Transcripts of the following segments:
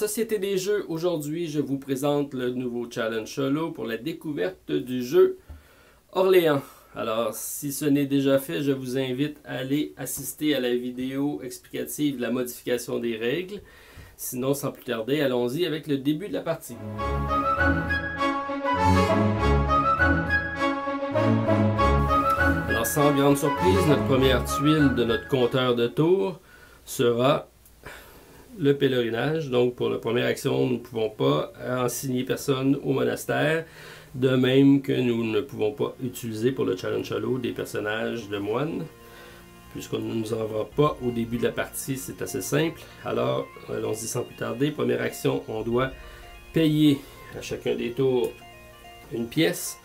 Société des Jeux. Aujourd'hui, je vous présente le nouveau challenge solo pour la découverte du jeu Orléans. Alors, si ce n'est déjà fait, je vous invite à aller assister à la vidéo explicative de la modification des règles. Sinon, sans plus tarder, allons-y avec le début de la partie. Alors, sans grande surprise, notre première tuile de notre compteur de tours sera le pèlerinage. Donc, pour la première action, nous ne pouvons pas enseigner personne au monastère. De même que nous ne pouvons pas utiliser pour le challenge des personnages de moines. Puisqu'on ne nous envoie pas au début de la partie, c'est assez simple. Alors, allons-y sans plus tarder. Première action, on doit payer à chacun des tours une pièce.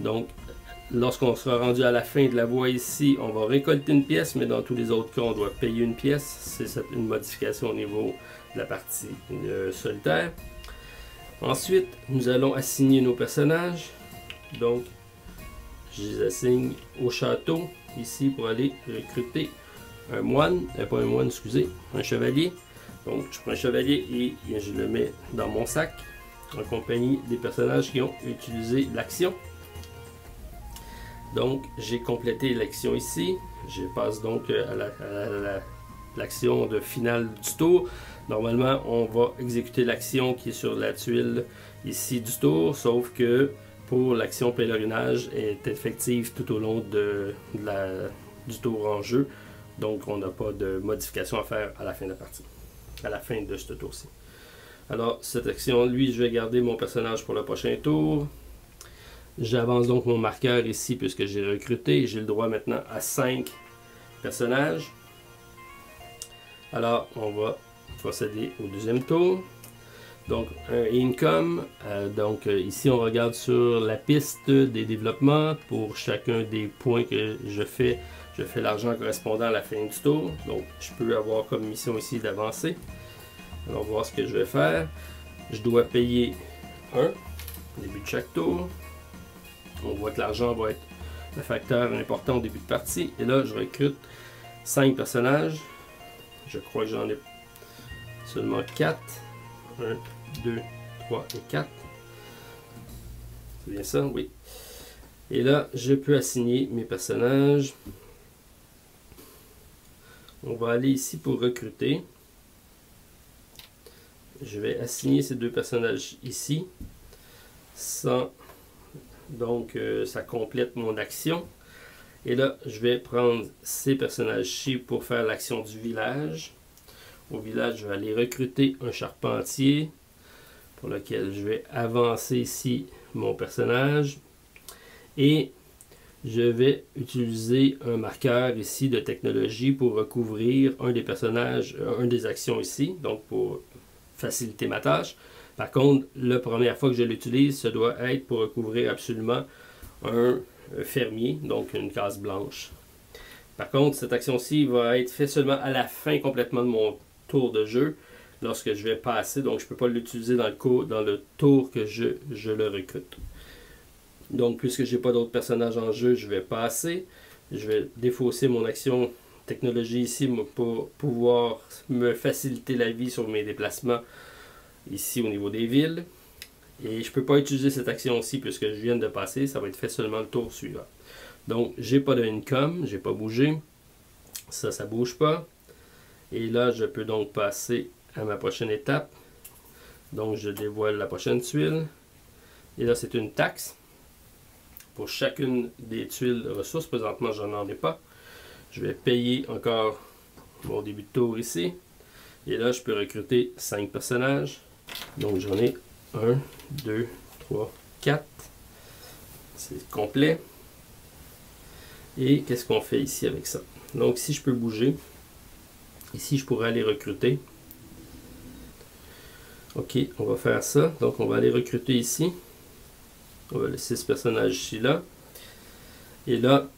Donc, lorsqu'on sera rendu à la fin de la voie ici, on va récolter une pièce, mais dans tous les autres cas, on doit payer une pièce. C'est une modification au niveau de la partie euh, solitaire. Ensuite, nous allons assigner nos personnages. Donc, je les assigne au château, ici, pour aller recruter un moine, euh, pas un moine, excusez, un chevalier. Donc, je prends un chevalier et je le mets dans mon sac, en compagnie des personnages qui ont utilisé l'action. Donc, j'ai complété l'action ici. Je passe donc euh, à l'action de finale du tour. Normalement, on va exécuter l'action qui est sur la tuile ici du tour, sauf que pour l'action pèlerinage est effective tout au long de, du tour en jeu. Donc, on n'a pas de modification à faire à la fin de la partie, à la fin de ce tour-ci. Alors, cette action, lui, je vais garder mon personnage pour le prochain tour. J'avance donc mon marqueur ici puisque j'ai recruté. J'ai le droit maintenant à 5 personnages. Alors, on va procéder au deuxième tour. Donc, un income. Euh, donc, euh, ici, on regarde sur la piste des développements. Pour chacun des points que je fais, je fais l'argent correspondant à la fin du tour. Donc, je peux avoir comme mission ici d'avancer. Alors, voir ce que je vais faire. Je dois payer 1 au début de chaque tour. On voit que l'argent va être un facteur important au début de partie. Et là, je recrute 5 personnages. Je crois que j'en ai seulement 4. 1, 2, 3 et 4. C'est bien ça? Oui. Et là, je peux assigner mes personnages. On va aller ici pour recruter. Je vais assigner ces deux personnages ici. Sans donc, euh, ça complète mon action. Et là, je vais prendre ces personnages-ci pour faire l'action du village. Au village, je vais aller recruter un charpentier pour lequel je vais avancer ici mon personnage. Et je vais utiliser un marqueur ici de technologie pour recouvrir un des personnages, euh, un des actions ici, donc pour faciliter ma tâche. Par contre, la première fois que je l'utilise, ça doit être pour recouvrir absolument un fermier, donc une case blanche. Par contre, cette action-ci va être faite seulement à la fin complètement de mon tour de jeu, lorsque je vais passer, donc je ne peux pas l'utiliser dans le, dans le tour que je, je le recrute. Donc, puisque je n'ai pas d'autres personnages en jeu, je vais passer. Je vais défausser mon action technologie ici pour pouvoir me faciliter la vie sur mes déplacements ici au niveau des villes. Et je ne peux pas utiliser cette action-ci puisque je viens de passer, ça va être fait seulement le tour suivant. Donc, j'ai pas de income, j'ai pas bougé. Ça, ça bouge pas. Et là, je peux donc passer à ma prochaine étape. Donc, je dévoile la prochaine tuile. Et là, c'est une taxe. Pour chacune des tuiles ressources, présentement, je n'en ai pas. Je vais payer encore mon début de tour ici. Et là, je peux recruter 5 personnages. Donc j'en ai 1, 2, 3, 4. C'est complet. Et qu'est-ce qu'on fait ici avec ça? Donc si je peux bouger, ici je pourrais aller recruter. Ok, on va faire ça. Donc on va aller recruter ici. On va laisser ce personnage ici là. Et là,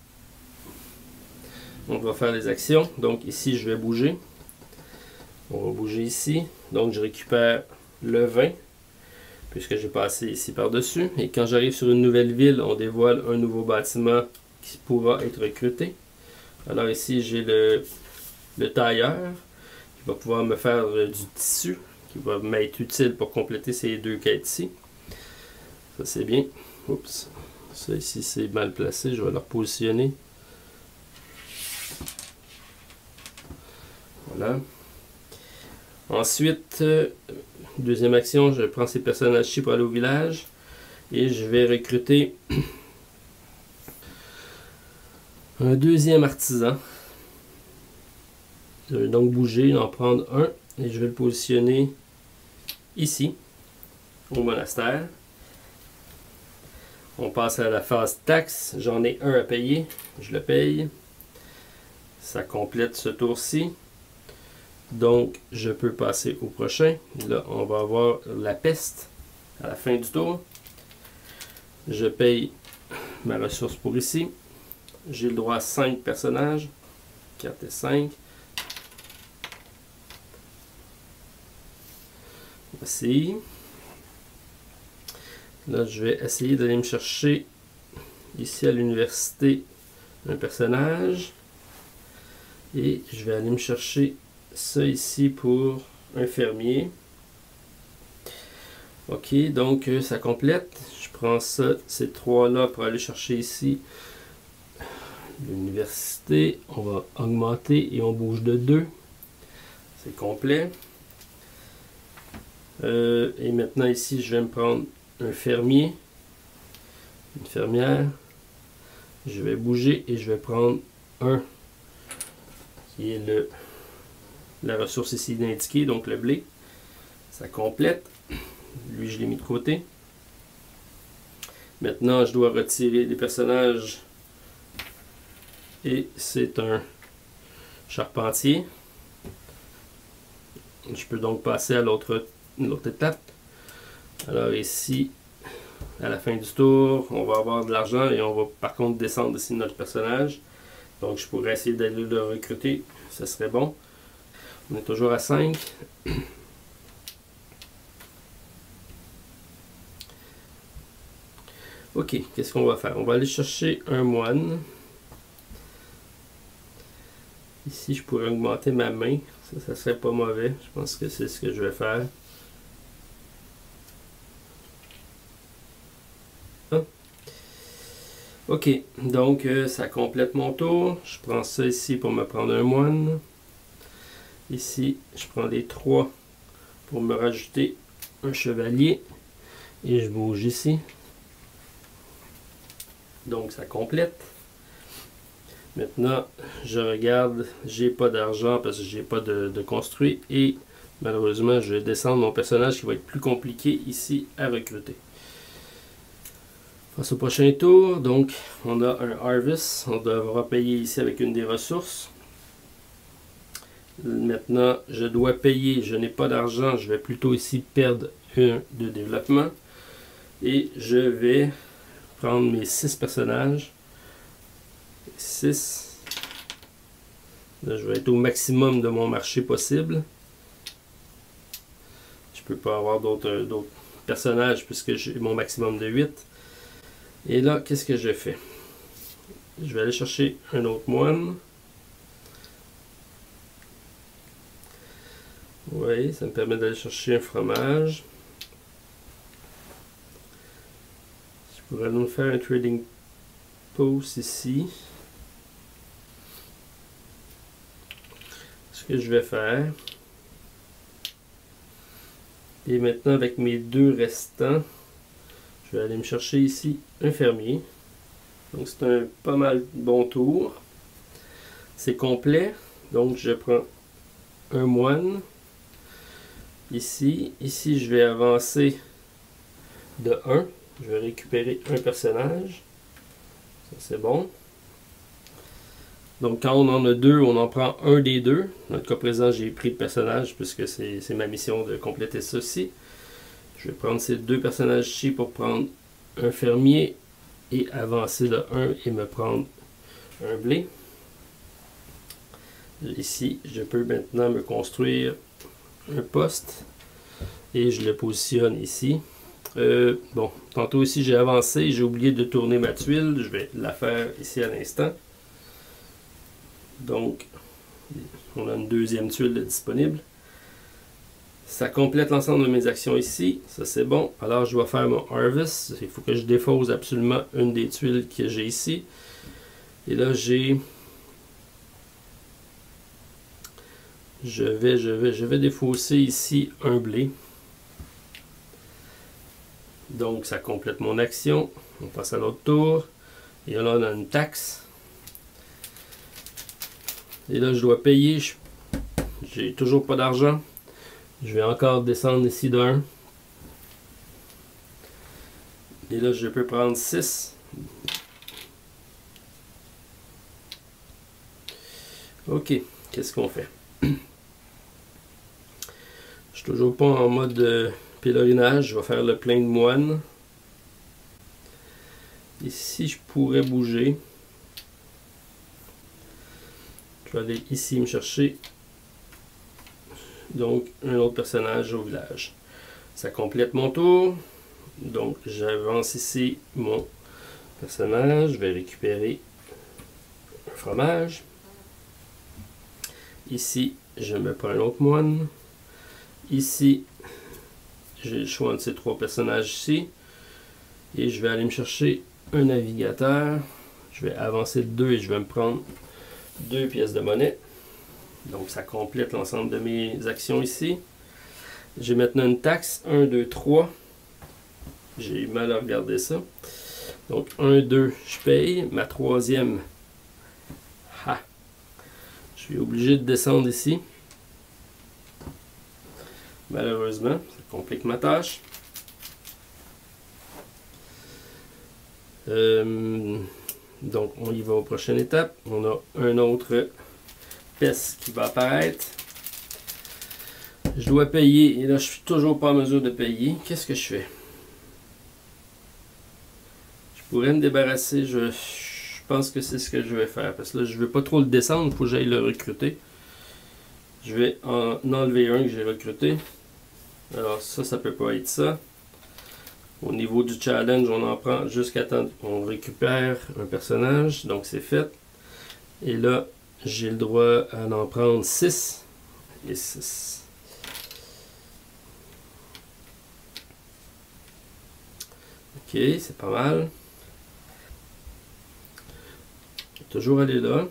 on va faire les actions. Donc ici je vais bouger. On va bouger ici. Donc je récupère le 20, puisque j'ai passé ici par-dessus. Et quand j'arrive sur une nouvelle ville, on dévoile un nouveau bâtiment qui pourra être recruté. Alors ici, j'ai le, le tailleur qui va pouvoir me faire euh, du tissu qui va m'être utile pour compléter ces deux quêtes ici. Ça c'est bien. Oups. Ça ici c'est mal placé, je vais le repositionner. Voilà. Ensuite, euh, deuxième action, je prends ces personnages-ci pour aller au village. Et je vais recruter un deuxième artisan. Je vais donc bouger, en prendre un. Et je vais le positionner ici, au monastère. On passe à la phase taxe. J'en ai un à payer. Je le paye. Ça complète ce tour-ci. Donc, je peux passer au prochain. Là, on va avoir la peste à la fin du tour. Je paye ma ressource pour ici. J'ai le droit à 5 personnages. 4 et 5. Voici. Là, je vais essayer d'aller me chercher ici à l'université un personnage. Et je vais aller me chercher ça ici pour un fermier. Ok, donc euh, ça complète. Je prends ça, ces trois-là pour aller chercher ici l'université. On va augmenter et on bouge de 2. C'est complet. Euh, et maintenant ici, je vais me prendre un fermier, une fermière. Je vais bouger et je vais prendre un qui est le la ressource ici indiquée, donc le blé. Ça complète. Lui, je l'ai mis de côté. Maintenant, je dois retirer les personnages. Et c'est un charpentier. Je peux donc passer à l'autre étape. Alors ici, à la fin du tour, on va avoir de l'argent et on va par contre descendre ici notre personnage. Donc je pourrais essayer d'aller le recruter, ce serait bon. On est toujours à 5. Ok, qu'est-ce qu'on va faire? On va aller chercher un moine. Ici, je pourrais augmenter ma main. Ça, ça serait pas mauvais. Je pense que c'est ce que je vais faire. Ah. Ok, donc euh, ça complète mon tour. Je prends ça ici pour me prendre un moine. Ici, je prends les trois pour me rajouter un chevalier. Et je bouge ici. Donc, ça complète. Maintenant, je regarde, j'ai pas d'argent parce que j'ai pas de, de, construit et malheureusement, je vais descendre mon personnage qui va être plus compliqué ici à recruter. Face au prochain tour, donc on a un harvest, on devra payer ici avec une des ressources. Maintenant, je dois payer, je n'ai pas d'argent, je vais plutôt ici perdre un de développement. Et je vais prendre mes 6 personnages. 6. Là, je vais être au maximum de mon marché possible. Je peux pas avoir d'autres personnages puisque j'ai mon maximum de 8. Et là, qu'est-ce que je fais? Je vais aller chercher un autre moine. Oui, ça me permet d'aller chercher un fromage. Je pourrais nous faire un trading post ici. Ce que je vais faire. Et maintenant, avec mes deux restants, je vais aller me chercher ici un fermier. Donc c'est un pas mal bon tour. C'est complet. Donc je prends un moine ici. Ici, je vais avancer de 1. Je vais récupérer un personnage. Ça, c'est bon. Donc, quand on en a deux, on en prend un des deux. Dans le cas présent, j'ai pris le personnage puisque c'est ma mission de compléter ceci. Je vais prendre ces deux personnages-ci pour prendre un fermier et avancer de 1 et me prendre un blé. Ici, je peux maintenant me construire un poste et je le positionne ici. Euh, bon, tantôt ici j'ai avancé, j'ai oublié de tourner ma tuile, je vais la faire ici à l'instant. Donc, On a une deuxième tuile disponible. Ça complète l'ensemble de mes actions ici. Ça, c'est bon. Alors, je dois faire mon harvest. Il faut que je défausse absolument une des tuiles que j'ai ici. Et là, j'ai... Je vais, je vais, je vais défausser ici un blé. Donc, ça complète mon action. On passe à l'autre tour. Et là, on a une taxe. Et là, je dois payer. J'ai toujours pas d'argent. Je vais encore descendre ici d'un. Et là, je peux prendre 6. Ok, qu'est-ce qu'on fait? toujours pas en mode euh, pèlerinage. Je vais faire le plein de moines. Ici, je pourrais bouger. Je vais aller ici me chercher donc un autre personnage au village. Ça complète mon tour. Donc j'avance ici mon personnage. Je vais récupérer un fromage. Ici, je me prends un autre moine. Ici, j'ai le choix de ces trois personnages ici. Et je vais aller me chercher un navigateur. Je vais avancer de deux et je vais me prendre deux pièces de monnaie. Donc ça complète l'ensemble de mes actions ici. J'ai maintenant une taxe. 1, 2, 3. J'ai mal à regarder ça. Donc 1, 2, je paye. Ma troisième. Ha! Je suis obligé de descendre ici. Malheureusement, ça complique ma tâche. Euh, donc on y va aux prochaines étapes. On a un autre peste qui va apparaître. Je dois payer et là je suis toujours pas en mesure de payer. Qu'est-ce que je fais? Je pourrais me débarrasser. Je, pense que c'est ce que je vais faire. Parce que là je ne veux pas trop le descendre. Il faut que j'aille le recruter. Je vais en enlever un que j'ai recruté. Alors ça, ça peut pas être ça. Au niveau du challenge, on en prend jusqu'à temps qu'on récupère un personnage. Donc c'est fait. Et là, j'ai le droit à en prendre 6 et 6. Ok, c'est pas mal. Toujours aller là.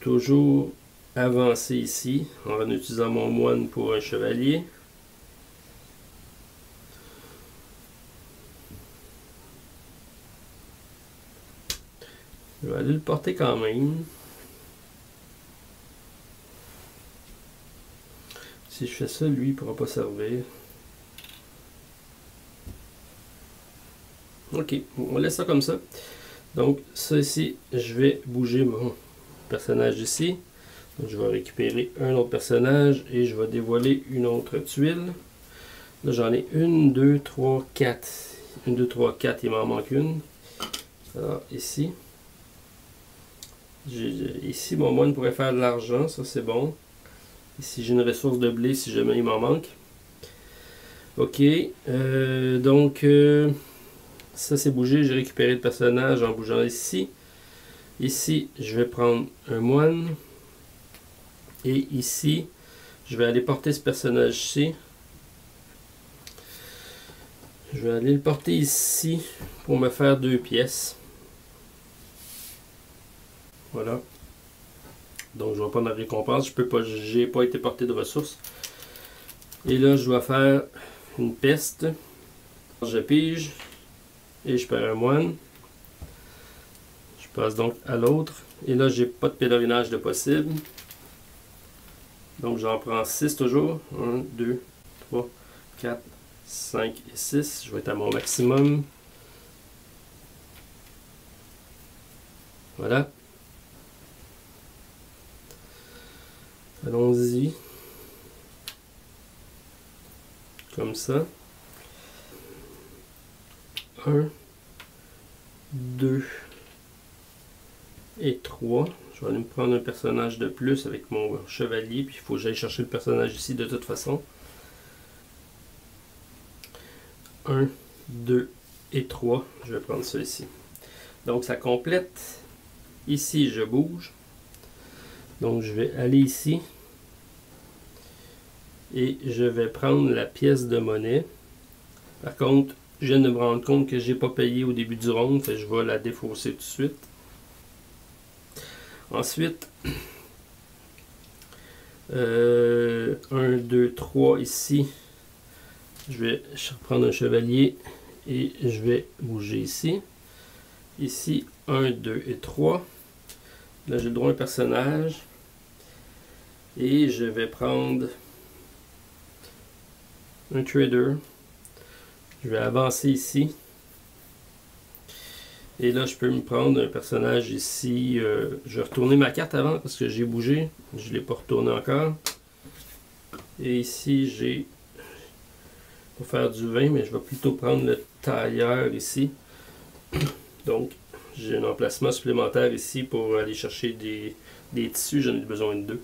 Toujours avancer ici en utilisant mon moine pour un chevalier. Je vais aller le porter quand même. Si je fais ça, lui, il ne pourra pas servir. Ok, on laisse ça comme ça. Donc, ça ici, je vais bouger mon personnage ici. je vais récupérer un autre personnage et je vais dévoiler une autre tuile. Là, j'en ai une, deux, trois, quatre. Une, deux, trois, quatre, il m'en manque une. Alors, ici. Ici, mon moine pourrait faire de l'argent, ça c'est bon. Ici, j'ai une ressource de blé si jamais il m'en manque. Ok, euh, donc euh, ça c'est bougé, j'ai récupéré le personnage en bougeant ici. Ici, je vais prendre un moine. Et ici, je vais aller porter ce personnage-ci. Je vais aller le porter ici pour me faire deux pièces. Voilà. Donc, je vais prendre la récompense. Je peux pas, j'ai pas été porté de ressources. Et là, je dois faire une peste. Je pige et je perds un moine. Passe donc à l'autre. Et là, j'ai pas de pèlerinage de possible. Donc, j'en prends 6 toujours. 1, 2, 3, 4, 5 et 6. Je vais être à mon maximum. Voilà. Allons-y. Comme ça. 1, 2 et 3. Je vais aller me prendre un personnage de plus avec mon chevalier. Puis il faut que j'aille chercher le personnage ici de toute façon. 1, 2 et 3. Je vais prendre ça ici. Donc ça complète. Ici, je bouge. Donc je vais aller ici. Et je vais prendre la pièce de monnaie. Par contre, je viens de me rendre compte que j'ai pas payé au début du round. je vais la défausser tout de suite. Ensuite, 1, 2, 3 ici. Je vais prendre un chevalier et je vais bouger ici. Ici, 1, 2 et 3. Là, j'ai le droit à un personnage. Et je vais prendre un trader. Je vais avancer ici. Et là, je peux me prendre un personnage ici. Euh, je vais retourner ma carte avant parce que j'ai bougé. Je ne l'ai pas retourné encore. Et ici, j'ai pour faire du vin, mais je vais plutôt prendre le tailleur ici. Donc, j'ai un emplacement supplémentaire ici pour aller chercher des, des tissus. J'en ai besoin de deux.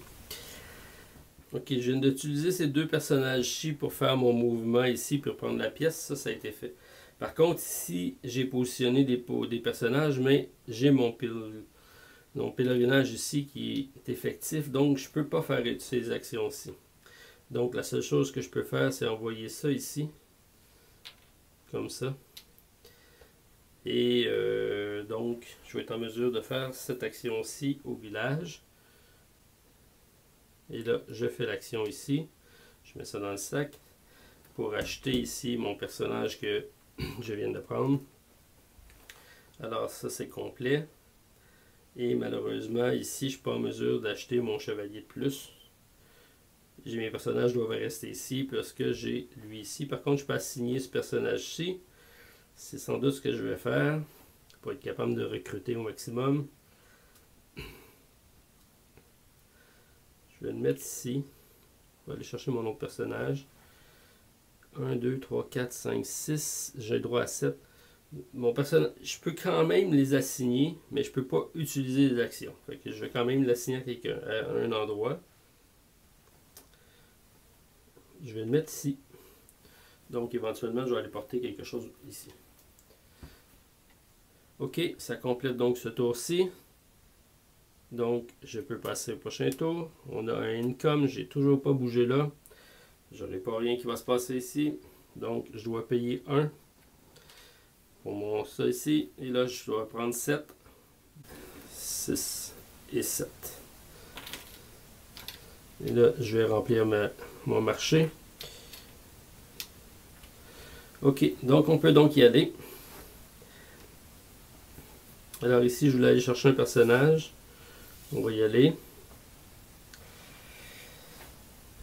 Ok, je viens d'utiliser ces deux personnages-ci pour faire mon mouvement ici, pour prendre la pièce. Ça, ça a été fait. Par contre, ici, j'ai positionné des, des personnages, mais j'ai mon, pèlerinage ici qui est effectif, donc je ne peux pas faire ces actions-ci. Donc, la seule chose que je peux faire, c'est envoyer ça ici, comme ça. Et euh, donc, je vais être en mesure de faire cette action-ci au village. Et là, je fais l'action ici. Je mets ça dans le sac pour acheter ici mon personnage que je viens de prendre. Alors ça c'est complet. Et malheureusement ici je ne suis pas en mesure d'acheter mon chevalier de plus. Mes personnages doivent rester ici parce que j'ai lui ici. Par contre je peux assigner ce personnage-ci. C'est sans doute ce que je vais faire pour être capable de recruter au maximum. Je vais le mettre ici. Je vais aller chercher mon autre personnage. 1, 2, 3, 4, 5, 6. J'ai droit à 7. Mon personnage, je peux quand même les assigner, mais je ne peux pas utiliser les actions. je vais quand même l'assigner à à un endroit. Je vais le mettre ici. Donc éventuellement, je vais aller porter quelque chose ici. Ok, ça complète donc ce tour-ci. Donc, je peux passer au prochain tour. On a un income, j'ai toujours pas bougé là. Je n'ai pas rien qui va se passer ici. Donc, je dois payer 1 pour mon ça ici. Et là, je dois prendre 7, 6 et 7. Et là, je vais remplir mon marché. Ok, donc on peut donc y aller. Alors ici, je voulais aller chercher un personnage. On va y aller.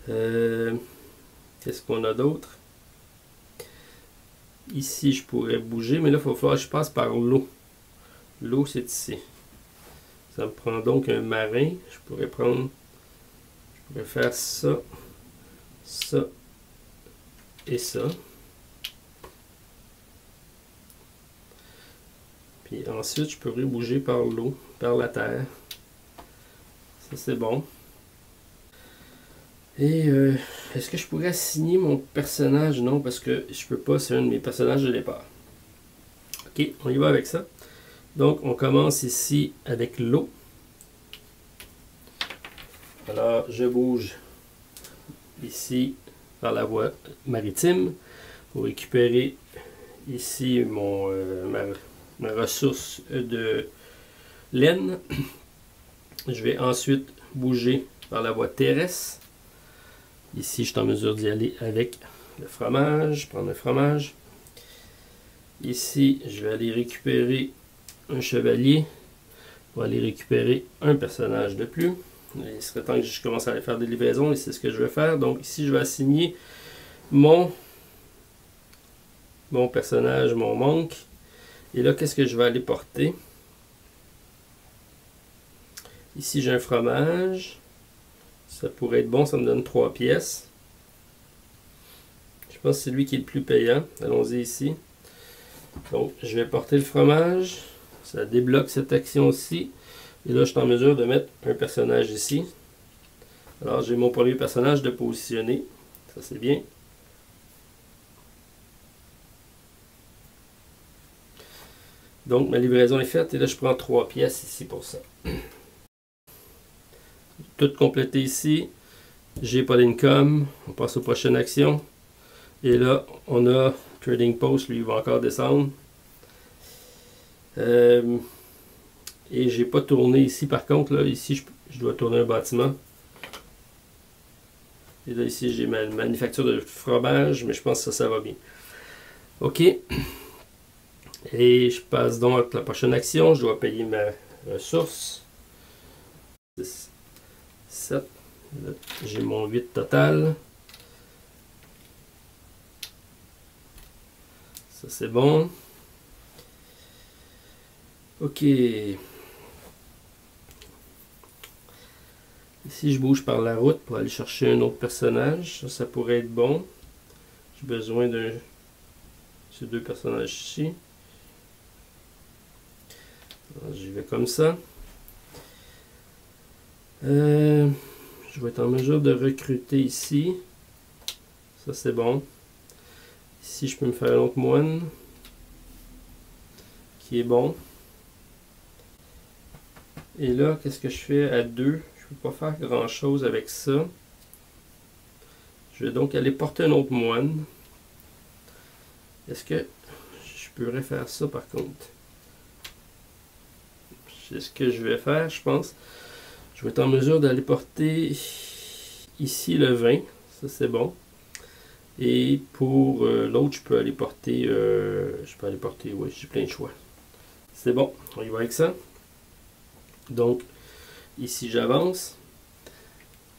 Euh, Qu'est-ce qu'on a d'autre? Ici, je pourrais bouger, mais là, il va falloir que je passe par l'eau. L'eau, c'est ici. Ça me prend donc un marin. Je pourrais prendre... Je pourrais faire ça, ça et ça. Puis ensuite, je pourrais bouger par l'eau, par la terre. Ça, c'est bon. Et euh, est-ce que je pourrais assigner mon personnage? Non, parce que je peux pas, c'est un de mes personnages de départ. Ok, on y va avec ça. Donc, on commence ici avec l'eau. Alors, je bouge ici par la voie maritime pour récupérer ici mon, euh, ma, ma, ressource de laine. Je vais ensuite bouger par la voie terrestre Ici, je suis en mesure d'y aller avec le fromage, prendre le fromage. Ici, je vais aller récupérer un chevalier pour aller récupérer un personnage de plus. Il serait temps que je commence à aller faire des livraisons et c'est ce que je vais faire. Donc ici, je vais assigner mon, mon personnage, mon manque. Et là, qu'est-ce que je vais aller porter? Ici, j'ai un fromage. Ça pourrait être bon, ça me donne trois pièces. Je pense que c'est lui qui est le plus payant. Allons-y ici. Donc, je vais porter le fromage. Ça débloque cette action-ci. Et là, je suis en mesure de mettre un personnage ici. Alors, j'ai mon premier personnage de positionner. Ça, c'est bien. Donc ma livraison est faite et là je prends trois pièces ici pour ça. Tout complété ici. J'ai pas d'income. On passe aux prochaines actions. Et là, on a Trading Post, lui, il va encore descendre. Euh, et j'ai pas tourné ici par contre. Là, ici, je, dois tourner un bâtiment. Et là, ici, j'ai ma manufacture de fromage, mais je pense que ça, ça va bien. OK. Et je passe donc à la prochaine action. Je dois payer ma ressource. 7. J'ai mon 8 total. Ça, c'est bon. OK. Ici, je bouge par la route pour aller chercher un autre personnage. Ça, ça pourrait être bon. J'ai besoin de ces deux personnages ici. J'y vais comme ça. Euh, je vais être en mesure de recruter ici. Ça, c'est bon. Ici, je peux me faire un autre moine. Qui est bon. Et là, qu'est-ce que je fais à deux? Je ne peux pas faire grand chose avec ça. Je vais donc aller porter un autre moine. Est-ce que je pourrais faire ça par contre? C'est ce que je vais faire, je pense. Je vais être en mesure d'aller porter ici le 20. Ça, c'est bon. Et pour euh, l'autre, je peux aller porter... Euh, je peux aller porter... Oui, j'ai plein de choix. C'est bon. On y va avec ça. Donc, ici, j'avance.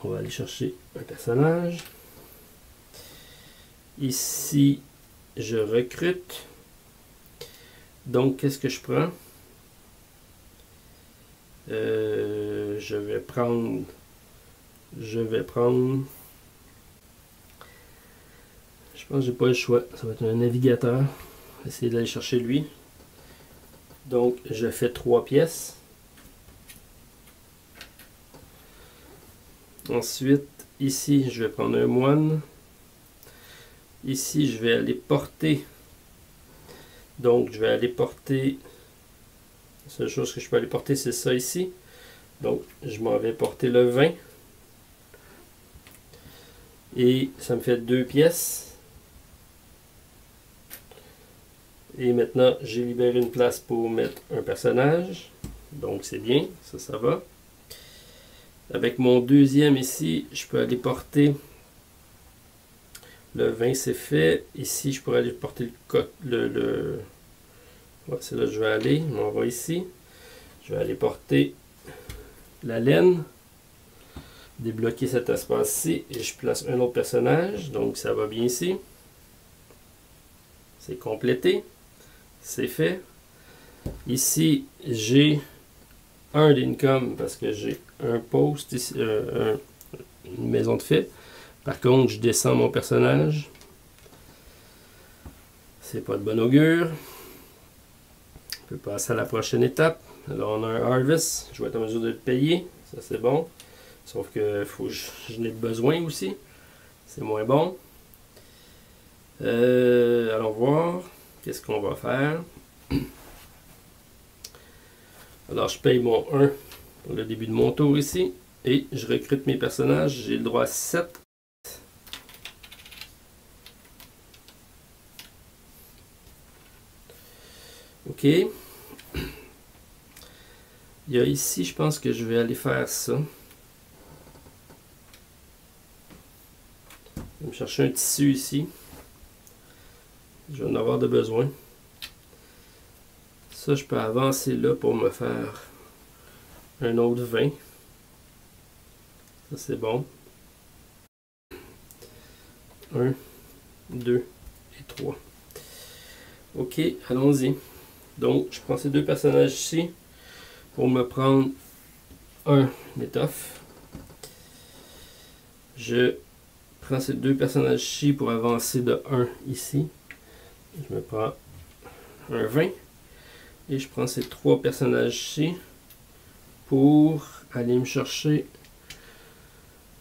On va aller chercher un personnage. Ici, je recrute. Donc, qu'est-ce que je prends? Euh, je vais prendre. Je vais prendre. Je pense que j'ai pas le choix. Ça va être un navigateur. Essayer d'aller chercher lui. Donc, je fais trois pièces. Ensuite, ici, je vais prendre un moine. Ici, je vais aller porter. Donc, je vais aller porter la seule chose que je peux aller porter, c'est ça ici. Donc, je m'en vais porter le 20. Et ça me fait deux pièces. Et maintenant, j'ai libéré une place pour mettre un personnage. Donc, c'est bien. Ça, ça va. Avec mon deuxième ici, je peux aller porter le 20, c'est fait. Ici, je pourrais aller porter le, le c'est là que je vais aller. On va ici. Je vais aller porter la laine. Débloquer cet espace-ci. Et je place un autre personnage. Donc ça va bien ici. C'est complété. C'est fait. Ici, j'ai un d'income parce que j'ai un poste ici, euh, une maison de fait. Par contre, je descends mon personnage. C'est pas de bon augure. Peut passer à la prochaine étape. Alors on a un harvest, je vais être en mesure de le payer, ça c'est bon. Sauf que faut, je, je n'ai besoin aussi, c'est moins bon. Euh, allons voir, qu'est-ce qu'on va faire? Alors je paye mon 1 pour le début de mon tour ici. Et je recrute mes personnages, j'ai le droit à 7 OK. Il y a ici, je pense que je vais aller faire ça. Je vais me chercher un tissu ici. Je vais en avoir de besoin. Ça, je peux avancer là pour me faire un autre 20. Ça, c'est bon. 1, 2 et 3. OK, allons-y. Donc, je prends ces deux personnages ici pour me prendre un étoffe. Je prends ces deux personnages ici pour avancer de 1 ici. Je me prends un 20. Et je prends ces trois personnages ici pour aller me chercher.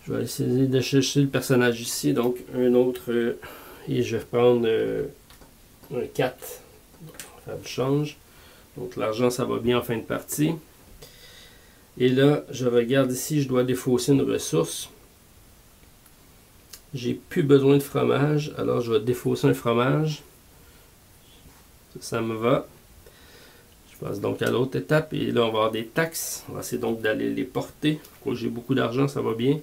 Je vais essayer de chercher le personnage ici. Donc, un autre. et je vais prendre euh, un 4 faire change. Donc l'argent, ça va bien en fin de partie. Et là, je regarde ici, je dois défausser une ressource. J'ai plus besoin de fromage, alors je vais défausser un fromage. Ça, me va. Je passe donc à l'autre étape et là on va avoir des taxes. On va essayer donc d'aller les porter. j'ai beaucoup d'argent, ça va bien.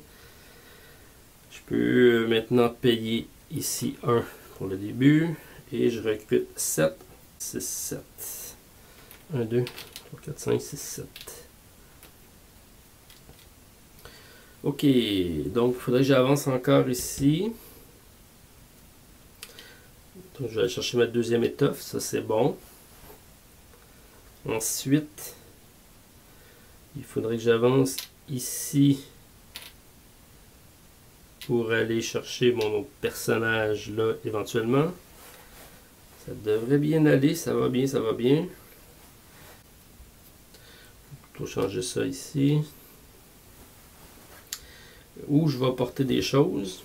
Je peux maintenant payer ici 1 pour le début et je recrute 7, 6, 7. 1, 2, 3, 4, 5, 6, 7. Ok, donc il faudrait que j'avance encore ici. Donc, je vais aller chercher ma deuxième étoffe, ça c'est bon. Ensuite, il faudrait que j'avance ici pour aller chercher mon personnage là éventuellement. Ça devrait bien aller, ça va bien, ça va bien. Plutôt changer ça ici où je vais porter des choses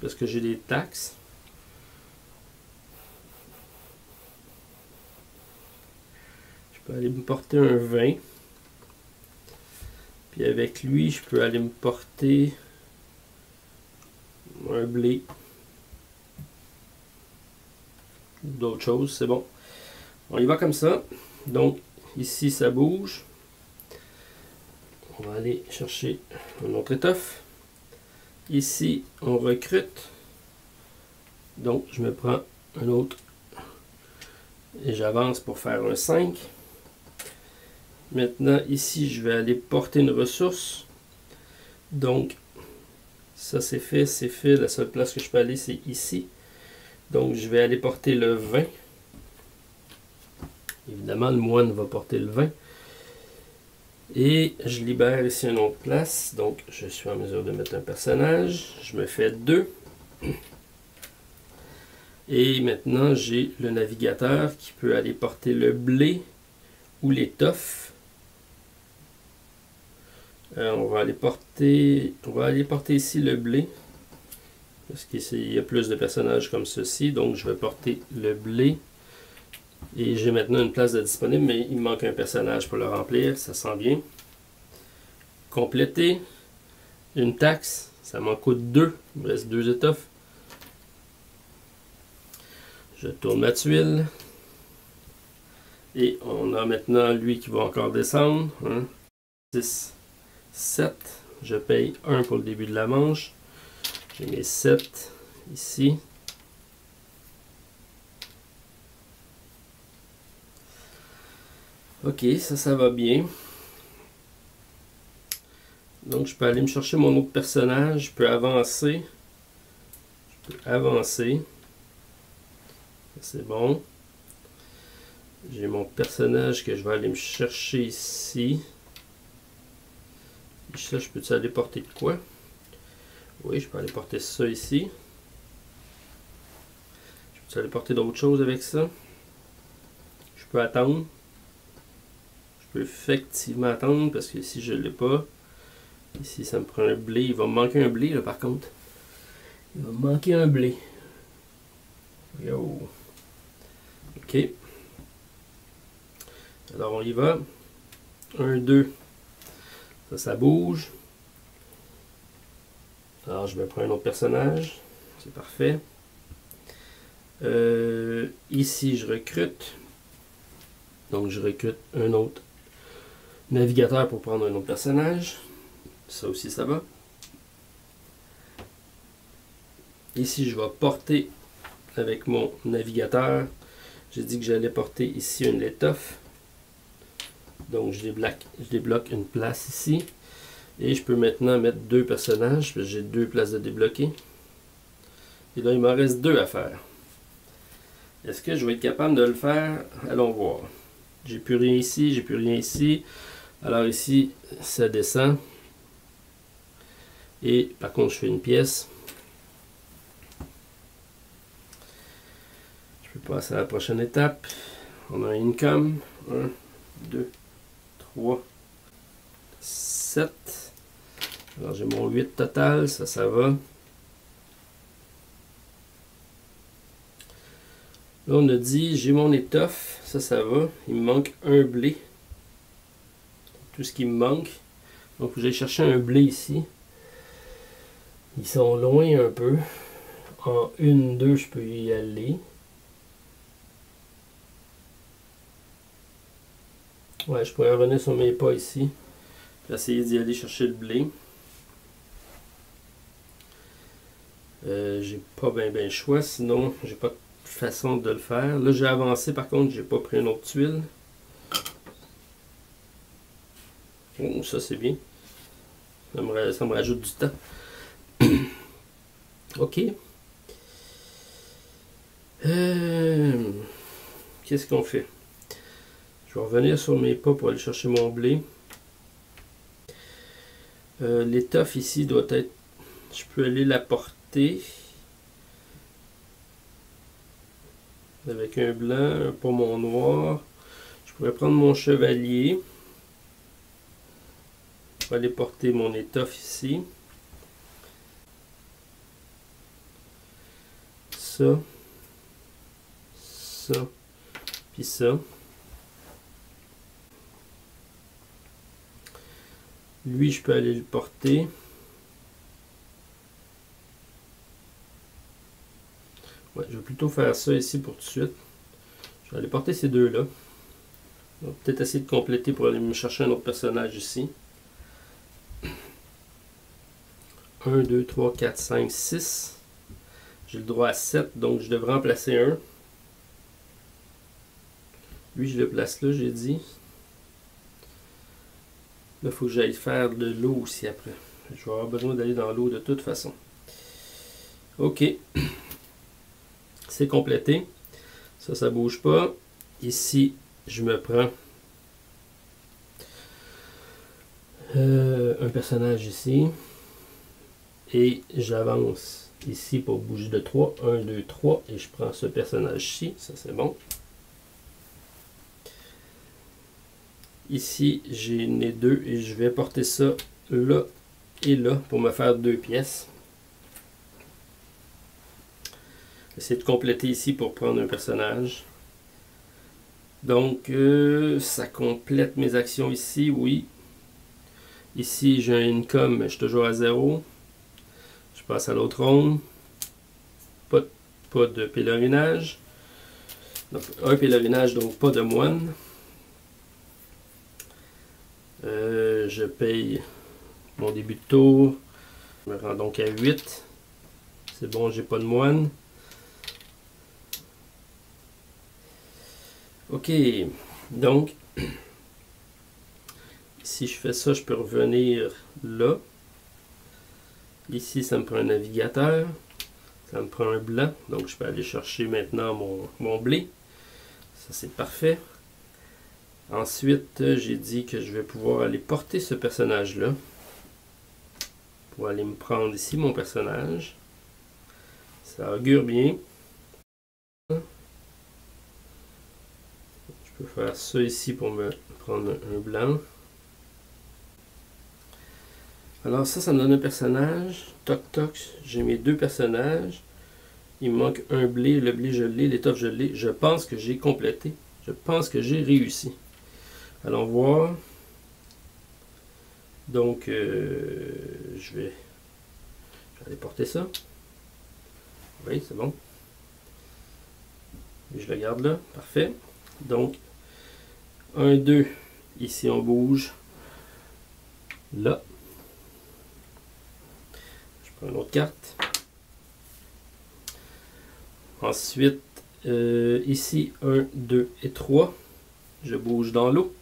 parce que j'ai des taxes. Je peux aller me porter un vin. Puis avec lui, je peux aller me porter un blé. D'autres choses, c'est bon. On y va comme ça. Donc, ici, ça bouge. On va aller chercher un autre étoffe. Ici, on recrute. Donc, je me prends un autre. Et j'avance pour faire un 5. Maintenant, ici, je vais aller porter une ressource. Donc, ça c'est fait, c'est fait. La seule place que je peux aller, c'est ici. Donc, je vais aller porter le 20. Évidemment, le moine va porter le 20. Et je libère ici une autre place. Donc, je suis en mesure de mettre un personnage. Je me fais deux. Et maintenant, j'ai le navigateur qui peut aller porter le blé ou l'étoffe. Euh, on va aller porter on va aller porter ici le blé parce qu'il y a plus de personnages comme ceci donc je vais porter le blé et j'ai maintenant une place disponible, mais il manque un personnage pour le remplir, ça sent bien. Compléter. Une taxe, ça m'en coûte deux. Il me reste deux étoffes. Je tourne ma tuile. Et on a maintenant lui qui va encore descendre. 6, 7. Je paye 1 pour le début de la manche. J'ai mes 7 ici. Ok, ça, ça va bien. Donc, je peux aller me chercher mon autre personnage. Je peux avancer. Je peux avancer. C'est bon. J'ai mon personnage que je vais aller me chercher ici. ça, je peux-tu aller porter de quoi? Oui, je peux aller porter ça ici. Je peux aller porter d'autres choses avec ça? Je peux attendre effectivement attendre parce que si je ne l'ai pas, ici ça me prend un blé. Il va me manquer un blé là par contre. Il va me manquer un blé. Yo. Ok. Alors on y va. 1, 2. Ça, ça bouge. Alors je vais prendre un autre personnage. C'est parfait. Euh, ici je recrute. Donc je recrute un autre navigateur pour prendre un autre personnage. Ça aussi, ça va. Ici, je vais porter avec mon navigateur. J'ai dit que j'allais porter ici une étoffe. Donc, je débloque une place ici. Et je peux maintenant mettre deux personnages, j'ai deux places de débloquer. Et là, il m'en reste deux à faire. Est-ce que je vais être capable de le faire? Allons voir. J'ai plus rien ici, j'ai plus rien ici. Alors ici, ça descend. Et par contre, je fais une pièce. Je peux passer à la prochaine étape. On a income. 1, 2, 3, 7. Alors j'ai mon 8 total, ça, ça va. Là, on a dit, j'ai mon étoffe, ça, ça va. Il me manque un blé. Tout ce qui me manque. Donc, j'ai cherché un blé ici. Ils sont loin un peu. En une, deux, je peux y aller. Ouais, je pourrais revenir sur mes pas ici. Essayer d'y aller chercher le blé. Euh, j'ai pas bien ben choix, sinon j'ai pas façon de le faire. Là, j'ai avancé, par contre, j'ai pas pris une autre tuile. Oh, ça c'est bien. Ça me, rajoute du temps. ok. Euh, qu'est-ce qu'on fait? Je vais revenir sur mes pas pour aller chercher mon blé. Euh, l'étoffe ici doit être... Je peux aller la porter. Avec un blanc, un mon noir. Je pourrais prendre mon chevalier. Je vais aller porter mon étoffe ici. Ça. Ça. Puis ça. Lui, je peux aller le porter. Je vais plutôt faire ça ici pour tout de suite. Je vais aller porter ces deux-là. Peut-être essayer de compléter pour aller me chercher un autre personnage ici. 1, 2, 3, 4, 5, 6. J'ai le droit à 7, donc je devrais en placer un. Lui, je le place là, j'ai dit. Là, il faut que j'aille faire de l'eau aussi après. Je vais avoir besoin d'aller dans l'eau de toute façon. OK. C'est complété. Ça, ça bouge pas. Ici, je me prends euh, un personnage ici. Et j'avance ici pour bouger de 3. 1, 2, 3. Et je prends ce personnage-ci. Ça, c'est bon. Ici, j'ai les deux et je vais porter ça là et là pour me faire deux pièces. Essayer de compléter ici pour prendre un personnage. Donc, euh, ça complète mes actions ici, oui. Ici, j'ai un income, mais je suis toujours à zéro. Je passe à l'autre ronde. Pas, pas de pèlerinage. un pèlerinage, donc pas de moine. Euh, je paye mon début de tour. Je me rends donc à 8. C'est bon, j'ai pas de moine. Ok, donc, si je fais ça, je peux revenir là. Ici, ça me prend un navigateur. Ça me prend un blanc. Donc, je peux aller chercher maintenant mon, mon blé. Ça, c'est parfait. Ensuite, euh, j'ai dit que je vais pouvoir aller porter ce personnage-là. Pour aller me prendre ici mon personnage. Ça augure bien. Peux faire ça ici pour me prendre un blanc. Alors ça, ça me donne un personnage. Toc toc, j'ai mes deux personnages. Il me manque un blé. Le blé, je l'ai. L'étoffe, je l'ai. Je pense que j'ai complété. Je pense que j'ai réussi. Allons voir. Donc, euh, je, vais, aller porter ça. Oui, c'est bon. je le garde là. Parfait. Donc, 1, 2. Ici, on bouge. Là. Je prends une autre carte. Ensuite, euh, ici, 1, 2 et 3. Je bouge dans l'eau.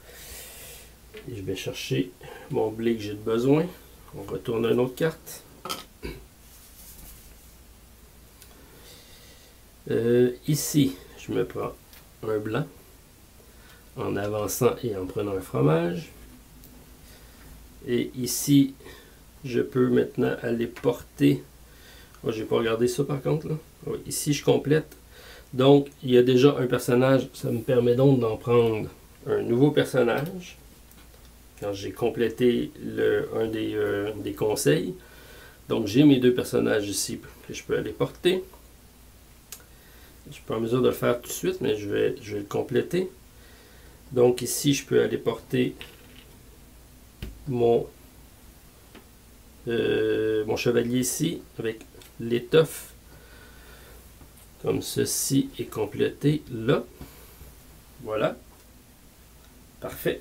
Et je vais chercher mon blé que j'ai besoin. On retourne une autre carte. Euh, ici, je me prends un blanc en avançant et en prenant un fromage. Et ici, je peux maintenant aller porter. Oh, j'ai pas regardé ça par contre. Là. ici, je complète. Donc, il y a déjà un personnage. Ça me permet donc d'en prendre un nouveau personnage quand j'ai complété le, un des, euh, des conseils. Donc j'ai mes deux personnages ici que je peux aller porter. Je suis pas en mesure de le faire tout de suite, mais je vais, je vais le compléter. Donc ici, je peux aller porter mon, euh, mon chevalier ici avec l'étoffe. Comme ceci est complété là. Voilà. Parfait.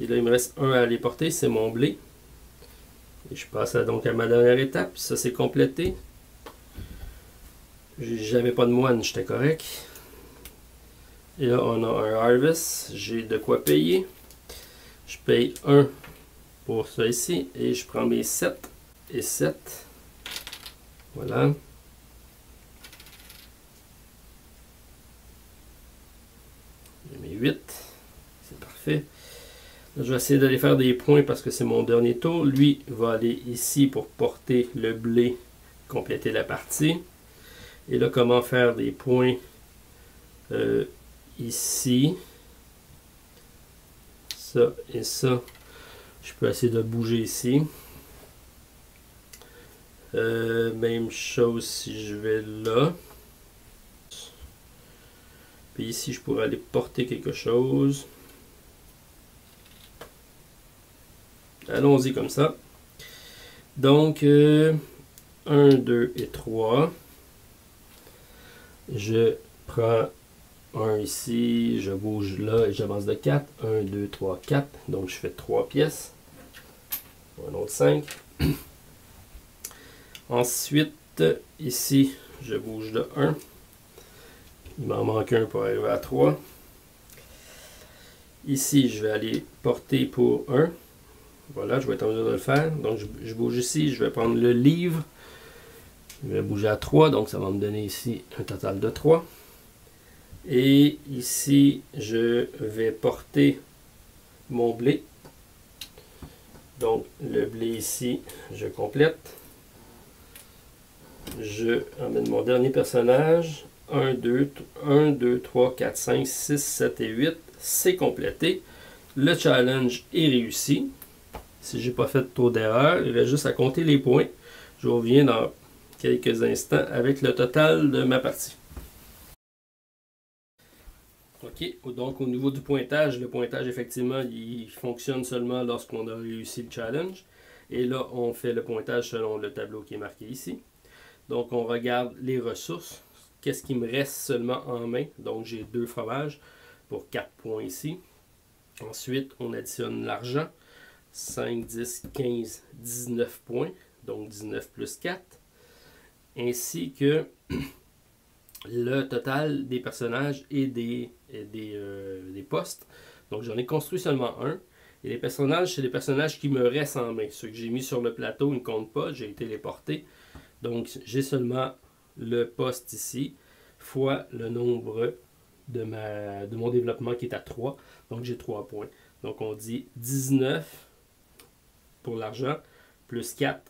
Et là, il me reste un à aller porter, c'est mon blé. Et je passe donc à ma dernière étape. Ça, c'est complété. J'avais pas de moine, j'étais correct. Et là, on a un harvest. J'ai de quoi payer. Je paye 1 pour ça ici. Et je prends mes 7 et 7. Voilà. J'ai mes 8. C'est parfait. je vais essayer d'aller faire des points parce que c'est mon dernier tour. Lui va aller ici pour porter le blé, compléter la partie. Et là, comment faire des points euh, ici. Ça et ça. Je peux essayer de bouger ici. Euh, même chose si je vais là. Puis ici, je pourrais aller porter quelque chose. Allons-y comme ça. Donc, 1, 2 et 3. Je prends 1 ici, je bouge là et j'avance de 4. 1, 2, 3, 4. Donc je fais 3 pièces. Un autre 5. Ensuite, ici, je bouge de 1. Il m'en manque un pour arriver à 3. Ici, je vais aller porter pour 1. Voilà, je vais être en mesure de le faire. Donc, je, je, bouge ici, je vais prendre le livre. Je vais bouger à 3, donc ça va me donner ici un total de 3. Et ici, je vais porter mon blé. Donc, le blé ici, je complète. Je amène mon dernier personnage. 1, 2, 1, 2, 3, 4, 5, 6, 7 et 8. C'est complété. Le challenge est réussi. Si j'ai pas fait trop d'erreur, il reste juste à compter les points. Je reviens dans quelques instants avec le total de ma partie. OK, donc au niveau du pointage, le pointage effectivement, il fonctionne seulement lorsqu'on a réussi le challenge. Et là, on fait le pointage selon le tableau qui est marqué ici. Donc on regarde les ressources. Qu'est-ce qui me reste seulement en main? Donc j'ai deux fromages pour 4 points ici. Ensuite, on additionne l'argent. 5, 10, 15, 19 points. Donc 19 plus 4. Ainsi que le total des personnages et des, euh, des, postes. Donc j'en ai construit seulement un. Et les personnages, c'est les personnages qui me restent en main. Ceux que j'ai mis sur le plateau ne comptent pas, j'ai été porter. Donc j'ai seulement le poste ici, fois le nombre de, ma, de mon développement qui est à 3. Donc j'ai 3 points. Donc on dit 19 pour l'argent, plus 4,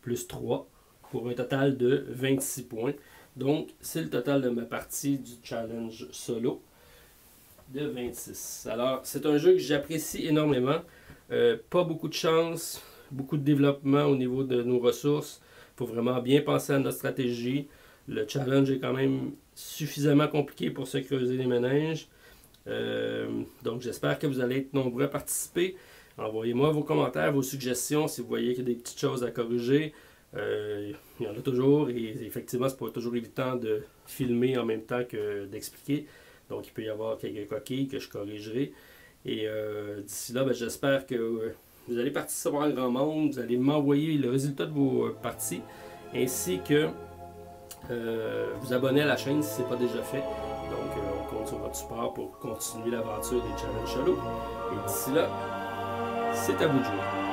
plus 3, pour un total de 26 points. Donc, c'est le total de ma partie du challenge solo de 26. Alors, c'est un jeu que j'apprécie énormément. Euh, pas beaucoup de chance, beaucoup de développement au niveau de nos ressources. Il faut vraiment bien penser à notre stratégie. Le challenge est quand même suffisamment compliqué pour se creuser les méninges. Euh, donc, j'espère que vous allez être nombreux à participer. Envoyez-moi vos commentaires, vos suggestions si vous voyez qu'il y a des petites choses à corriger. Euh, il y en a toujours et effectivement, c'est pas toujours évident de filmer en même temps que d'expliquer. Donc, il peut y avoir quelques coquilles que je corrigerai. Et euh, d'ici là, ben, j'espère que euh, vous allez participer en grand monde, vous allez m'envoyer le résultat de vos parties, ainsi que vous abonner à la chaîne si ce n'est pas déjà fait. Donc, on compte sur votre support pour continuer l'aventure des challenges shallow. Et d'ici là, c'est à vous de jouer.